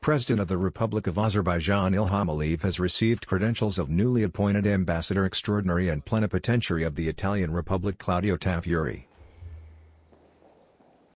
President of the Republic of Azerbaijan Ilham Aliyev has received credentials of newly appointed Ambassador Extraordinary and Plenipotentiary of the Italian Republic Claudio Tafuri.